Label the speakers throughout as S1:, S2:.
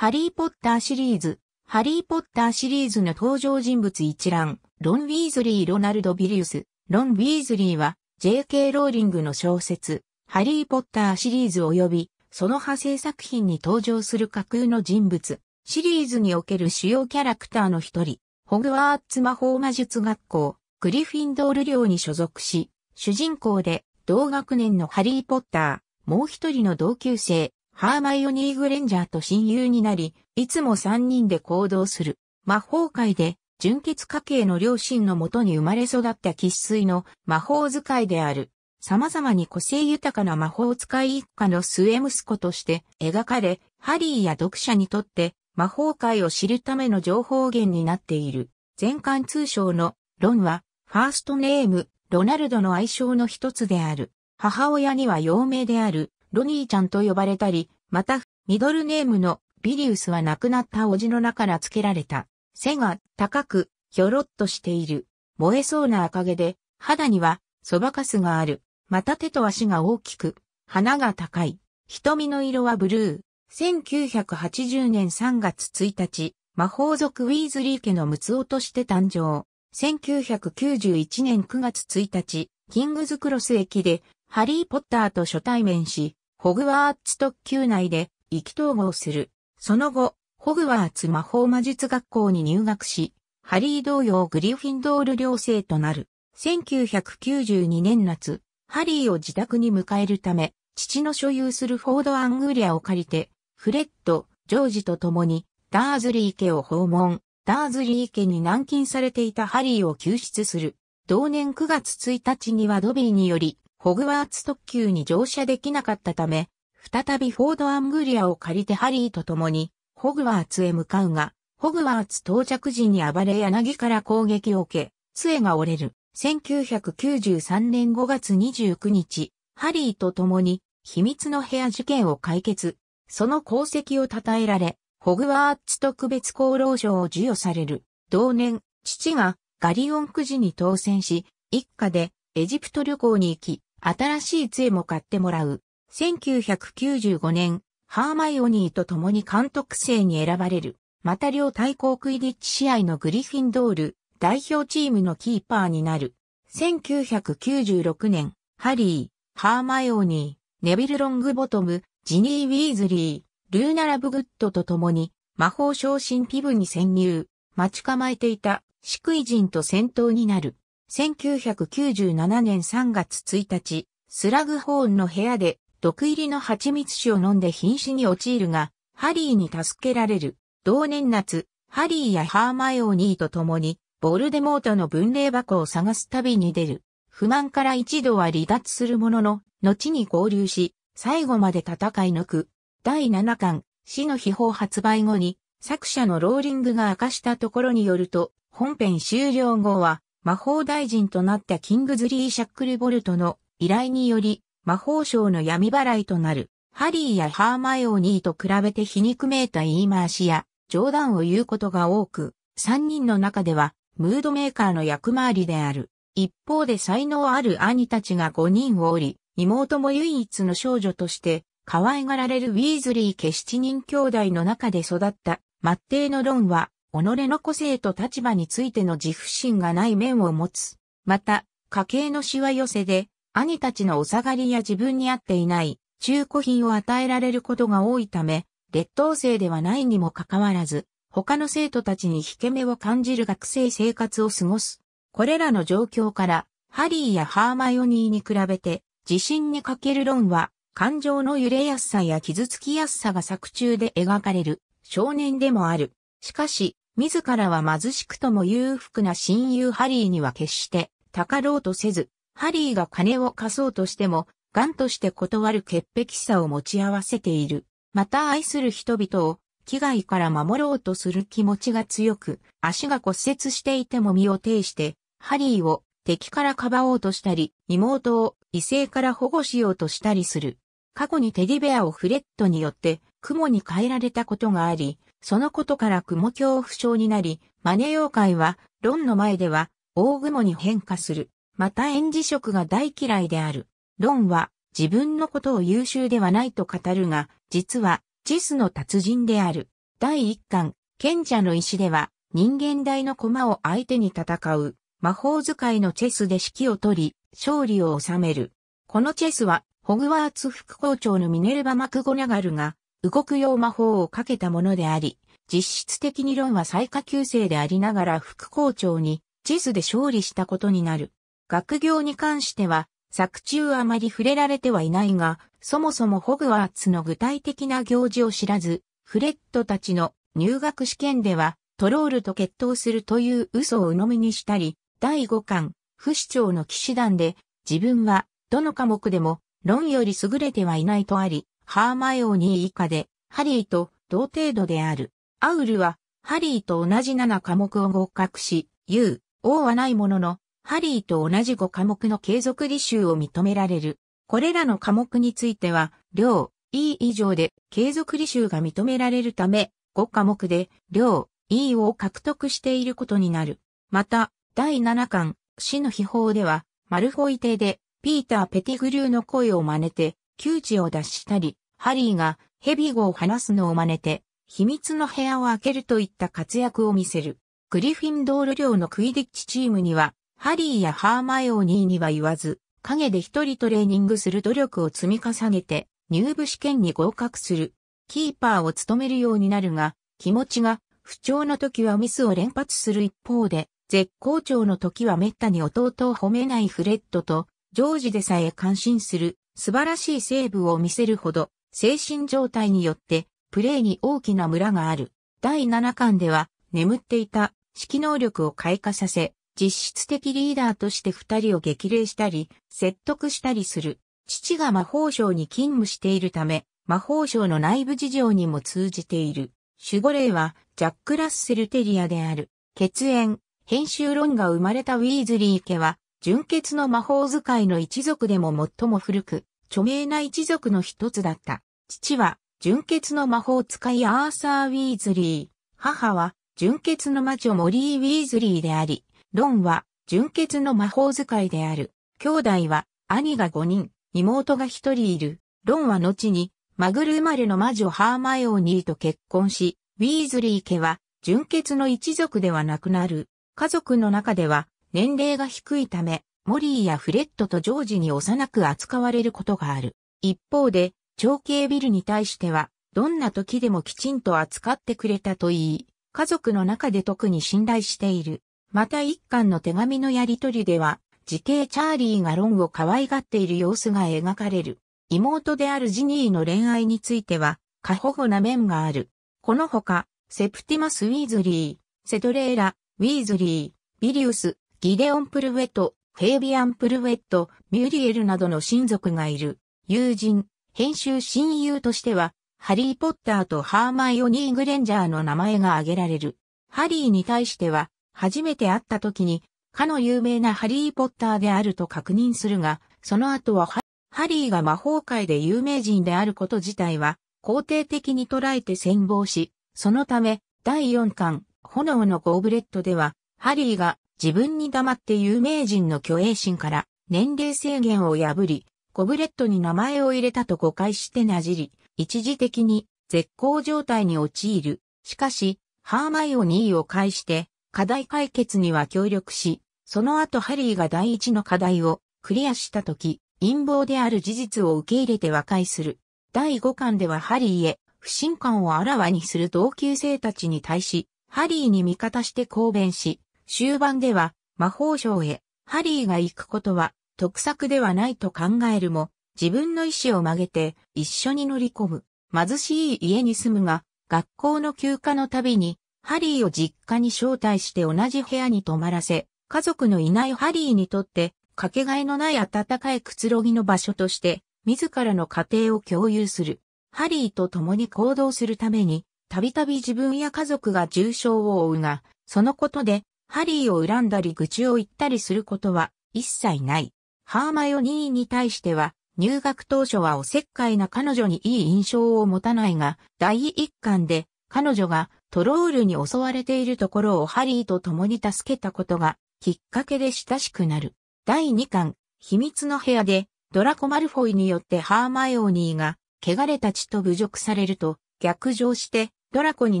S1: ハリーポッターシリーズ、ハリーポッターシリーズの登場人物一覧、ロン・ウィーズリー・ロナルド・ビリウス。ロン・ウィーズリーは、J.K. ローリングの小説、ハリー・ポッターシリーズ及び、その派生作品に登場する架空の人物、シリーズにおける主要キャラクターの一人、ホグワーツ魔法魔術学校、グリフィンドール寮に所属し、主人公で同学年のハリー・ポッター、もう一人の同級生、ハーマイオニー・グレンジャーと親友になり、いつも三人で行動する。魔法界で、純血家系の両親のもとに生まれ育った喫水の魔法使いである。様々に個性豊かな魔法使い一家の末息子として描かれ、ハリーや読者にとって魔法界を知るための情報源になっている。全巻通称のロンは、ファーストネーム、ロナルドの愛称の一つである。母親には幼名であるロニーちゃんと呼ばれたり、また、ミドルネームのビリウスは亡くなった叔父の名から付けられた。背が高く、ひょろっとしている。燃えそうな赤毛で、肌には、そばかすがある。また手と足が大きく、鼻が高い。瞳の色はブルー。1980年3月1日、魔法族ウィーズリー家のムツオとして誕生。1991年9月1日、キングズクロス駅でハリー・ポッターと初対面し、ホグワーツ特急内で意気投合する。その後、ホグワーツ魔法魔術学校に入学し、ハリー同様グリフィンドール寮生となる。1992年夏、ハリーを自宅に迎えるため、父の所有するフォード・アングリアを借りて、フレッド、ジョージと共に、ダーズリー家を訪問。ダーズリー家に軟禁されていたハリーを救出する。同年9月1日にはドビーにより、ホグワーツ特急に乗車できなかったため、再びフォード・アングリアを借りてハリーと共に、ホグワーツへ向かうが、ホグワーツ到着時に暴れ柳から攻撃を受け、杖が折れる。1993年5月29日、ハリーと共に秘密の部屋事件を解決。その功績を称えられ、ホグワーツ特別功労賞を授与される。同年、父がガリオンくじに当選し、一家でエジプト旅行に行き、新しい杖も買ってもらう。1995年、ハーマイオニーと共に監督生に選ばれる。また両対抗クイディッチ試合のグリフィンドール代表チームのキーパーになる。1996年、ハリー、ハーマイオニー、ネビル・ロングボトム、ジニー・ウィーズリー、ルーナ・ラブグッドと共に魔法省神秘部に潜入。待ち構えていた、死喰い人と戦闘になる。1997年3月1日、スラグホーンの部屋で毒入りの蜂蜜酒を飲んで瀕死に陥るが、ハリーに助けられる。同年夏、ハリーやハーマイオニーと共に、ボルデモートの分霊箱を探す旅に出る。不満から一度は離脱するものの、後に合流し、最後まで戦い抜く。第7巻、死の秘宝発売後に、作者のローリングが明かしたところによると、本編終了後は、魔法大臣となったキングズリー・シャックルボルトの依頼により魔法省の闇払いとなる。ハリーやハーマイオニーと比べて皮肉めいた言い回しや冗談を言うことが多く、三人の中ではムードメーカーの役回りである。一方で才能ある兄たちが5人をおり、妹も唯一の少女として可愛がられるウィーズリー家七人兄弟の中で育った末帝のロンは己の個性と立場についての自負心がない面を持つ。また、家計のしわ寄せで、兄たちのお下がりや自分に合っていない中古品を与えられることが多いため、劣等生ではないにもかかわらず、他の生徒たちに引け目を感じる学生生活を過ごす。これらの状況から、ハリーやハーマイオニーに比べて、自信に欠ける論は、感情の揺れやすさや傷つきやすさが作中で描かれる少年でもある。しかし、自らは貧しくとも裕福な親友ハリーには決してたかろうとせず、ハリーが金を貸そうとしても、癌として断る潔癖さを持ち合わせている。また愛する人々を危害から守ろうとする気持ちが強く、足が骨折していても身を挺して、ハリーを敵からかばおうとしたり、妹を異性から保護しようとしたりする。過去にテディベアをフレットによって雲に変えられたことがあり、そのことから雲恐怖症になり、マネ妖怪は、ロンの前では、大雲に変化する。また演じ色が大嫌いである。ロンは、自分のことを優秀ではないと語るが、実は、ジスの達人である。第1巻、賢者の石では、人間大の駒を相手に戦う、魔法使いのチェスで指揮を取り、勝利を収める。このチェスは、ホグワーツ副校長のミネルバ・マクゴナガルが、動く用魔法をかけたものであり、実質的に論は最下級生でありながら副校長に、チェスで勝利したことになる。学業に関しては、作中あまり触れられてはいないが、そもそもホグワーツの具体的な行事を知らず、フレットたちの入学試験では、トロールと決闘するという嘘を鵜呑みにしたり、第5巻、不死鳥の騎士団で、自分は、どの科目でも、論より優れてはいないとあり、ハーマイオニー以下で、ハリーと同程度である。アウルは、ハリーと同じ7科目を合格し、U、O はないものの、ハリーと同じ5科目の継続履修を認められる。これらの科目については、量、E 以上で継続履修が認められるため、5科目で量、E を獲得していることになる。また、第7巻、死の秘宝では、マルフォイ邸で、ピーター・ペティグリューの声を真似て、窮地を脱したり、ハリーがヘビゴを話すのを真似て、秘密の部屋を開けるといった活躍を見せる。グリフィンドール寮のクイディッチチームには、ハリーやハーマイオニーには言わず、影で一人トレーニングする努力を積み重ねて、入部試験に合格する。キーパーを務めるようになるが、気持ちが不調の時はミスを連発する一方で、絶好調の時は滅多に弟を褒めないフレッドと、ジョージでさえ感心する素晴らしいセーブを見せるほど、精神状態によってプレーに大きなムラがある。第7巻では眠っていた指揮能力を開花させ、実質的リーダーとして二人を激励したり、説得したりする。父が魔法省に勤務しているため、魔法省の内部事情にも通じている。守護霊はジャック・ラッセル・テリアである。血縁、編集論が生まれたウィーズリー家は、純血の魔法使いの一族でも最も古く、著名な一族の一つだった。父は、純血の魔法使いアーサー・ウィーズリー。母は、純血の魔女モリー・ウィーズリーであり、ロンは、純血の魔法使いである。兄弟は、兄が5人、妹が1人いる。ロンは後に、マグル生まれの魔女ハーマイオニーと結婚し、ウィーズリー家は純血の一族ではなくなる。家族の中では年齢が低いため、モリーやフレッドとジョージに幼く扱われることがある。一方で、長兄ビルに対しては、どんな時でもきちんと扱ってくれたといい、家族の中で特に信頼している。また一巻の手紙のやりとりでは、次兄チャーリーがロンを可愛がっている様子が描かれる。妹であるジニーの恋愛については、過保護な面がある。このほか、セプティマス・ウィーズリー、セドレーラ、ウィーズリー、ビリウス、ギデオン・プルウェット、フェービアン・プルウェット、ミュリエルなどの親族がいる。友人、編集親友としては、ハリー・ポッターとハーマイオニー・グレンジャーの名前が挙げられる。ハリーに対しては、初めて会った時に、かの有名なハリー・ポッターであると確認するが、その後はハリーが魔法界で有名人であること自体は、肯定的に捉えて戦望し、そのため、第4巻、炎のゴーブレットでは、ハリーが自分に黙って有名人の虚栄心から年齢制限を破り、ゴブレットに名前を入れたと誤解してなじり、一時的に絶好状態に陥る。しかし、ハーマイオニーを介して課題解決には協力し、その後ハリーが第一の課題をクリアしたとき、陰謀である事実を受け入れて和解する。第5巻ではハリーへ不信感をあらわにする同級生たちに対し、ハリーに味方して抗弁し、終盤では魔法省へハリーが行くことは得策ではないと考えるも、自分の意思を曲げて一緒に乗り込む。貧しい家に住むが、学校の休暇のたびに、ハリーを実家に招待して同じ部屋に泊まらせ、家族のいないハリーにとって、かけがえのない暖かいくつろぎの場所として、自らの家庭を共有する。ハリーと共に行動するために、たびたび自分や家族が重傷を負うが、そのことで、ハリーを恨んだり愚痴を言ったりすることは一切ない。ハーマヨニーに対しては、入学当初はおせっかいな彼女にいい印象を持たないが、第一巻で彼女がトロールに襲われているところをハリーと共に助けたことがきっかけで親しくなる。第2巻、秘密の部屋でドラコ・マルフォイによってハーマイオニーが汚れた血と侮辱されると逆上してドラコに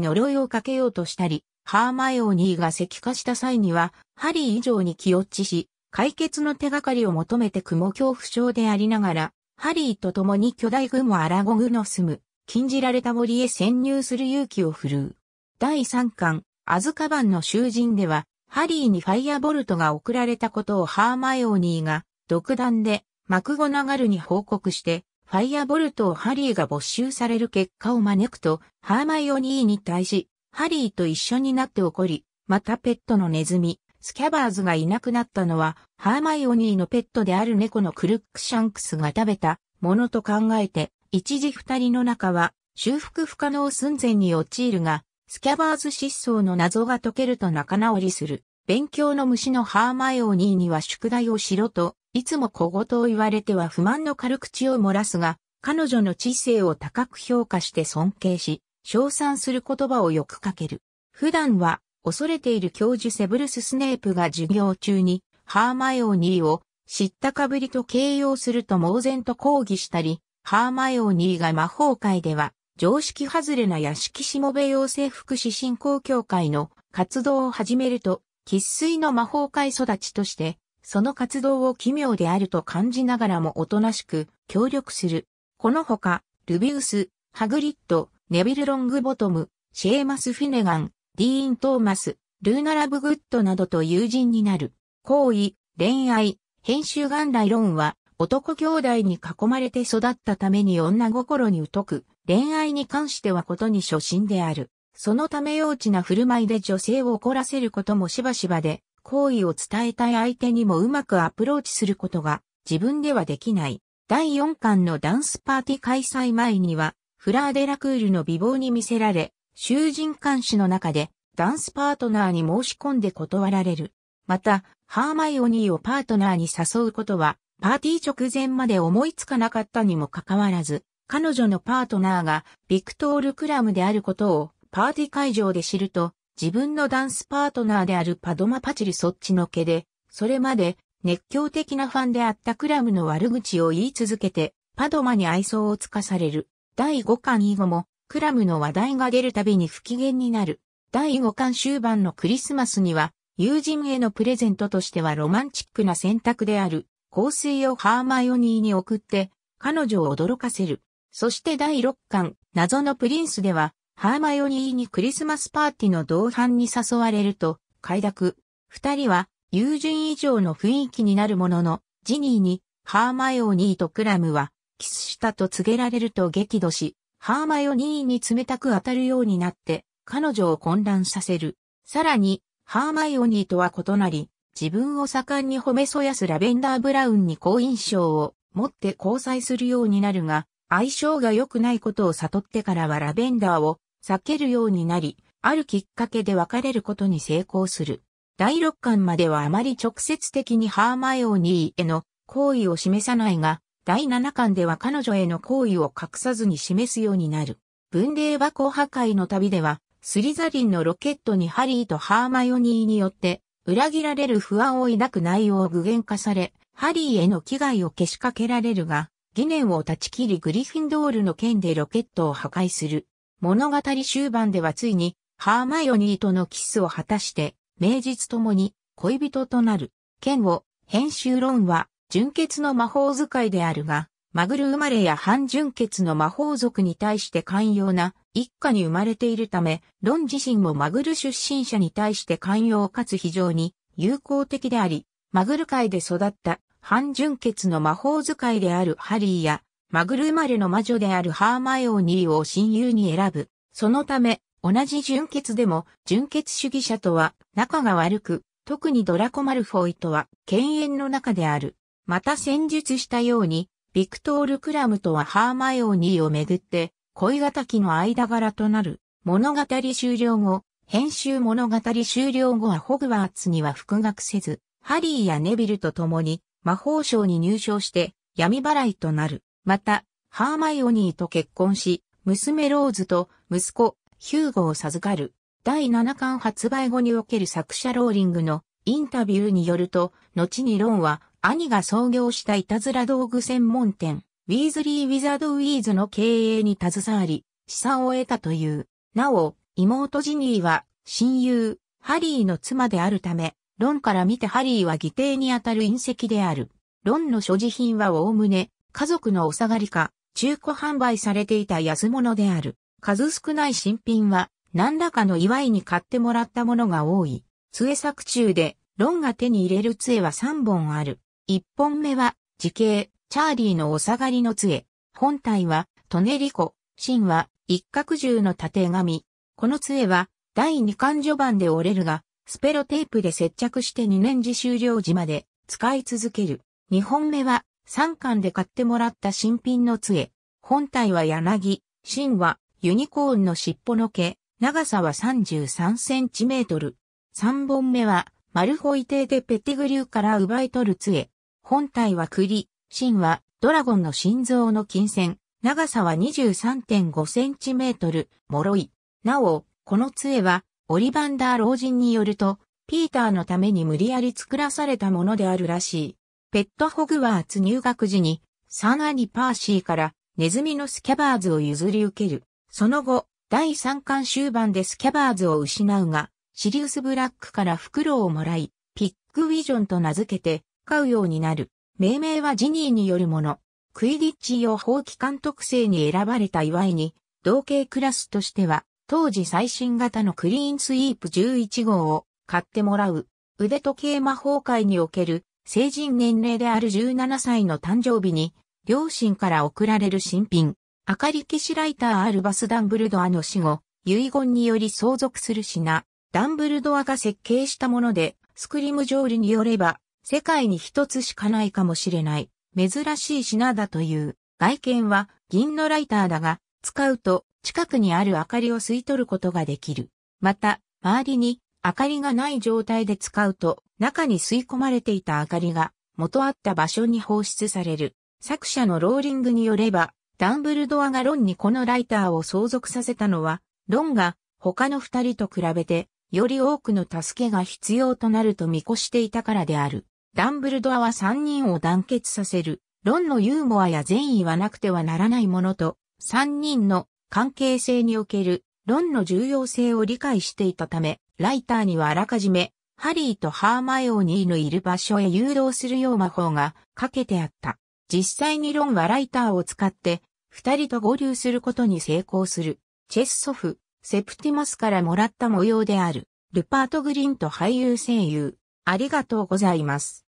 S1: 呪いをかけようとしたり、ハーマイオニーが石化した際には、ハリー以上に気落ちし、解決の手がかりを求めて雲恐怖症でありながら、ハリーと共に巨大雲アラゴグの住む、禁じられた森へ潜入する勇気を振るう。第3巻、アズカバンの囚人では、ハリーにファイアボルトが送られたことをハーマイオニーが独断でマクゴナガルに報告して、ファイアボルトをハリーが没収される結果を招くと、ハーマイオニーに対し、ハリーと一緒になって怒り、またペットのネズミ、スキャバーズがいなくなったのは、ハーマイオニーのペットである猫のクルックシャンクスが食べたものと考えて、一時二人の中は修復不可能寸前に陥るが、スキャバーズ失踪の謎が解けると仲直りする。勉強の虫のハーマイオニーには宿題をしろと、いつも小言を言われては不満の軽口を漏らすが、彼女の知性を高く評価して尊敬し、称賛する言葉をよくかける。普段は、恐れている教授セブルス・スネープが授業中に、ハーマイオニーを知ったかぶりと形容すると猛然と抗議したり、ハーマイオニーが魔法界では常識外れな屋敷しもべ養成福祉振興協会の活動を始めると、喫水の魔法界育ちとして、その活動を奇妙であると感じながらもおとなしく協力する。このほか、ルビウス、ハグリッド、ネビル・ロングボトム、シェーマス・フィネガン、ディーン・トーマス、ルーナ・ラブ・グッドなどと友人になる。好意、恋愛、編集元来ロンは、男兄弟に囲まれて育ったために女心に疎く、恋愛に関してはことに初心である。そのため幼稚な振る舞いで女性を怒らせることもしばしばで、好意を伝えたい相手にもうまくアプローチすることが自分ではできない。第4巻のダンスパーティ開催前には、フラーデラクールの美貌に魅せられ、衆人環視の中でダンスパートナーに申し込んで断られる。また、ハーマイオニーをパートナーに誘うことは、パーティー直前まで思いつかなかったにもかかわらず、彼女のパートナーがビクトール・クラムであることをパーティー会場で知ると、自分のダンスパートナーであるパドマ・パチルそっちのけで、それまで熱狂的なファンであったクラムの悪口を言い続けて、パドマに愛想をつかされる。第5巻以後も、クラムの話題が出るたびに不機嫌になる。第5巻終盤のクリスマスには、友人へのプレゼントとしてはロマンチックな選択である、香水をハーマイオニーに送って、彼女を驚かせる。そして第6巻、謎のプリンスでは、ハーマイオニーにクリスマスパーティの同伴に誘われると、快諾。二人は、友人以上の雰囲気になるものの、ジニーに、ハーマイオニーとクラムは、キスしたと告げられると激怒し、ハーマイオニーに冷たく当たるようになって、彼女を混乱させる。さらに、ハーマイオニーとは異なり、自分を盛んに褒めそやすラベンダー・ブラウンに好印象を持って交際するようになるが、相性が良くないことを悟ってからはラベンダーを避けるようになり、あるきっかけで別れることに成功する。第6巻まではあまり直接的にハーマイオニーへの好意を示さないが、第7巻では彼女への好意を隠さずに示すようになる。分霊箱破壊の旅では、スリザリンのロケットにハリーとハーマイオニーによって裏切られる不安を抱く内容を具現化され、ハリーへの危害をけしかけられるが、疑念を断ち切りグリフィンドールの剣でロケットを破壊する。物語終盤ではついに、ハーマイオニーとのキスを果たして、名実ともに恋人となる。剣を、編集論は、純潔の魔法使いであるが、マグル生まれや反純潔の魔法族に対して寛容な一家に生まれているため、ロン自身もマグル出身者に対して寛容かつ非常に友好的であり、マグル界で育った反純血の魔法使いであるハリーや、マグル生まれの魔女であるハーマイオニーを親友に選ぶ。そのため、同じ純血でも、純血主義者とは仲が悪く、特にドラコ・マルフォイとは犬猿の中である。また先述したように、ビクトール・クラムとはハーマイオニーをめぐって、恋敵の間柄となる。物語終了後、編集物語終了後はホグワーツには復学せず、ハリーやネビルと共に魔法省に入省して闇祓いとなる。また、ハーマイオニーと結婚し、娘ローズと息子、ヒューゴを授かる。第7巻発売後における作者ローリングのインタビューによると、後にロンは兄が創業したいたずら道具専門店、ウィーズリー・ウィザード・ウィーズの経営に携わり、資産を得たという。なお、妹ジニーは親友、ハリーの妻であるため、ロンから見てハリーは義弟にあたる隕石である。ロンの所持品はおおむね、家族のお下がりか、中古販売されていた安物である。数少ない新品は、何らかの祝いに買ってもらったものが多い。杖作中で、ロンが手に入れる杖は3本ある。1本目は、時系、チャーリーのお下がりの杖。本体は、トネリコ、芯は、一角銃の縦紙。この杖は、第2巻序盤で折れるが、スペロテープで接着して2年次終了時まで使い続ける。2本目は3巻で買ってもらった新品の杖。本体は柳、芯はユニコーンの尻尾の毛、長さは33センチメートル。3本目はマルホイ邸でペティグリューから奪い取る杖。本体は栗、芯はドラゴンの心臓の金線。長さは23.5センチメートル、脆い。なお、この杖はオリバンダー老人によると、ピーターのために無理やり作らされたものであるらしい。ペットホグワーツ入学時に、サンアニパーシーからネズミのスキャバーズを譲り受ける。その後、第3巻終盤でスキャバーズを失うが、シリウス・ブラックから袋をもらい、ピックウィジョンと名付けて使うようになる。命名はジニーによるもの。クイディッチ用法機関特性に選ばれた祝いに、同型クラスとしては当時最新型のクリーンスイープ11号を買ってもらう。腕時計魔法界における成人年齢である17歳の誕生日に両親から贈られる新品。明かり消しライターアルバス・ダンブルドアの死後、遺言により相続する品。ダンブルドアが設計したもので、スクリムジョールによれば、世界に一つしかないかもしれない、珍しい品だという。外見は銀のライターだが、使うと近くにある明かりを吸い取ることができる。また、周りに明かりがない状態で使うと、中に吸い込まれていた明かりが元あった場所に放出される。作者のローリングによれば、ダンブルドアがロンにこのライターを相続させたのは、ロンが他の二人と比べて、より多くの助けが必要となると見越していたからである。ダンブルドアは三人を団結させる。ロンのユーモアや善意はなくてはならないものと、三人の関係性における論の重要性を理解していたため、ライターにはあらかじめ、ハリーとハーマイオニーのいる場所へ誘導するよう魔法がかけてあった。実際にロンはライターを使って、二人と合流することに成功する。チェスソフ、セプティマスからもらった模様である。ルパート・グリンと俳優声優。ありがとうございます。